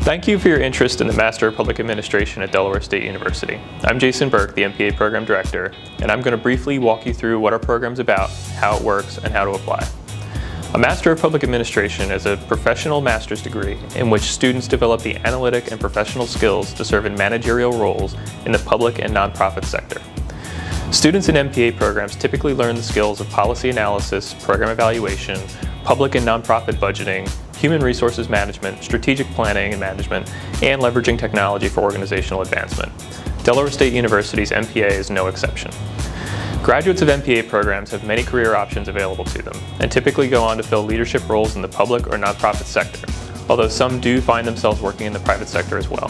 Thank you for your interest in the Master of Public Administration at Delaware State University. I'm Jason Bourke, the MPA Program Director, and I'm going to briefly walk you through what our program's about, how it works, and how to apply. A Master of Public Administration is a professional master's degree in which students develop the analytic and professional skills to serve in managerial roles in the public and nonprofit sector. Students in MPA programs typically learn the skills of policy analysis, program evaluation, public and nonprofit budgeting, human resources management, strategic planning and management, and leveraging technology for organizational advancement. Delaware State University's MPA is no exception. Graduates of MPA programs have many career options available to them, and typically go on to fill leadership roles in the public or nonprofit sector, although some do find themselves working in the private sector as well.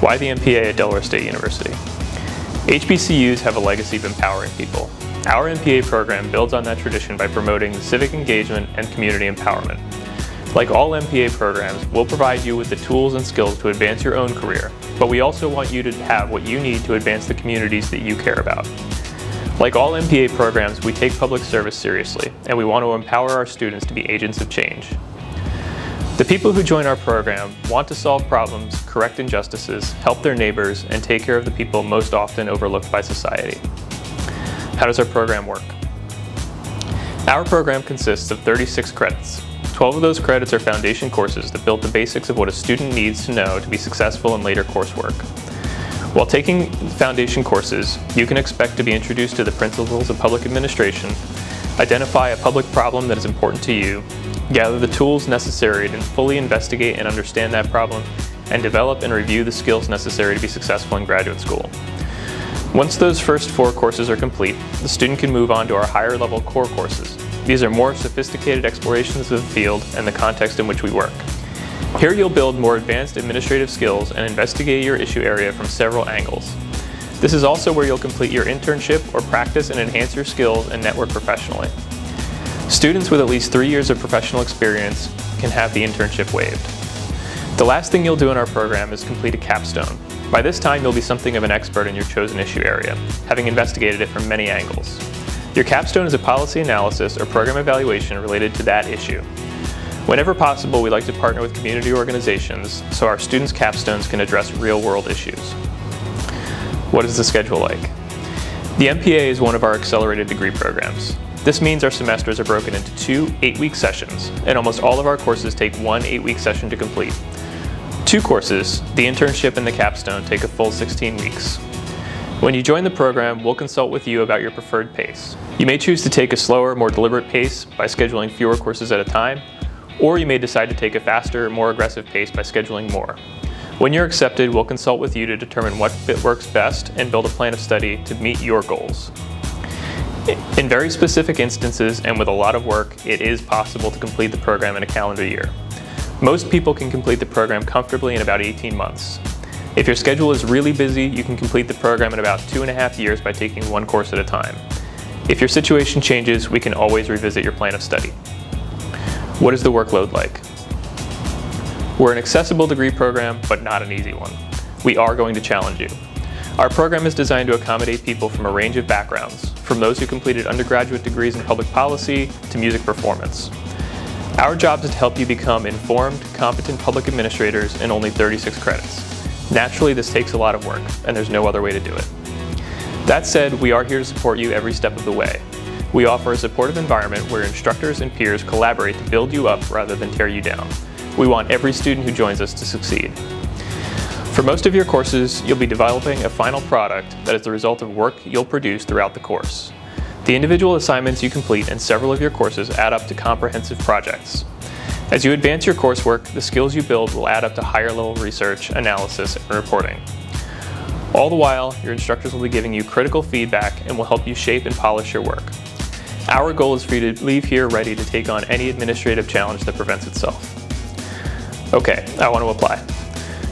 Why the MPA at Delaware State University? HBCUs have a legacy of empowering people, our MPA program builds on that tradition by promoting civic engagement and community empowerment. Like all MPA programs, we'll provide you with the tools and skills to advance your own career, but we also want you to have what you need to advance the communities that you care about. Like all MPA programs, we take public service seriously, and we want to empower our students to be agents of change. The people who join our program want to solve problems, correct injustices, help their neighbors, and take care of the people most often overlooked by society. How does our program work? Our program consists of 36 credits. 12 of those credits are foundation courses that build the basics of what a student needs to know to be successful in later coursework. While taking foundation courses, you can expect to be introduced to the principles of public administration, identify a public problem that is important to you, gather the tools necessary to fully investigate and understand that problem, and develop and review the skills necessary to be successful in graduate school. Once those first four courses are complete, the student can move on to our higher level core courses. These are more sophisticated explorations of the field and the context in which we work. Here you'll build more advanced administrative skills and investigate your issue area from several angles. This is also where you'll complete your internship or practice and enhance your skills and network professionally. Students with at least three years of professional experience can have the internship waived. The last thing you'll do in our program is complete a capstone, by this time, you'll be something of an expert in your chosen issue area, having investigated it from many angles. Your capstone is a policy analysis or program evaluation related to that issue. Whenever possible, we like to partner with community organizations so our students' capstones can address real-world issues. What is the schedule like? The MPA is one of our accelerated degree programs. This means our semesters are broken into two eight-week sessions, and almost all of our courses take one eight-week session to complete, Two courses, the internship and the capstone, take a full 16 weeks. When you join the program, we'll consult with you about your preferred pace. You may choose to take a slower, more deliberate pace by scheduling fewer courses at a time, or you may decide to take a faster, more aggressive pace by scheduling more. When you're accepted, we'll consult with you to determine what fit works best and build a plan of study to meet your goals. In very specific instances and with a lot of work, it is possible to complete the program in a calendar year. Most people can complete the program comfortably in about 18 months. If your schedule is really busy, you can complete the program in about two and a half years by taking one course at a time. If your situation changes, we can always revisit your plan of study. What is the workload like? We're an accessible degree program, but not an easy one. We are going to challenge you. Our program is designed to accommodate people from a range of backgrounds, from those who completed undergraduate degrees in public policy to music performance. Our job is to help you become informed, competent public administrators in only 36 credits. Naturally, this takes a lot of work, and there's no other way to do it. That said, we are here to support you every step of the way. We offer a supportive environment where instructors and peers collaborate to build you up rather than tear you down. We want every student who joins us to succeed. For most of your courses, you'll be developing a final product that is the result of work you'll produce throughout the course. The individual assignments you complete in several of your courses add up to comprehensive projects. As you advance your coursework, the skills you build will add up to higher level research, analysis, and reporting. All the while, your instructors will be giving you critical feedback and will help you shape and polish your work. Our goal is for you to leave here ready to take on any administrative challenge that presents itself. Okay, I want to apply.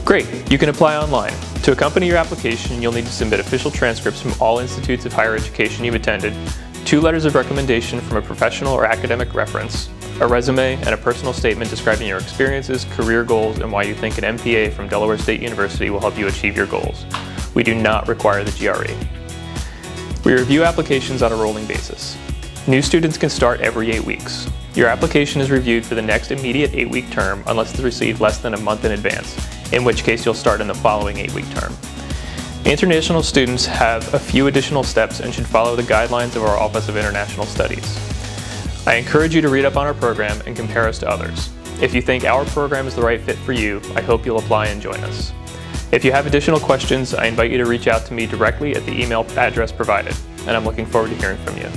Great, you can apply online. To accompany your application, you'll need to submit official transcripts from all institutes of higher education you've attended, two letters of recommendation from a professional or academic reference, a resume, and a personal statement describing your experiences, career goals, and why you think an MPA from Delaware State University will help you achieve your goals. We do not require the GRE. We review applications on a rolling basis. New students can start every eight weeks. Your application is reviewed for the next immediate eight-week term unless it's received less than a month in advance, in which case you'll start in the following eight-week term. International students have a few additional steps and should follow the guidelines of our Office of International Studies. I encourage you to read up on our program and compare us to others. If you think our program is the right fit for you, I hope you'll apply and join us. If you have additional questions, I invite you to reach out to me directly at the email address provided, and I'm looking forward to hearing from you.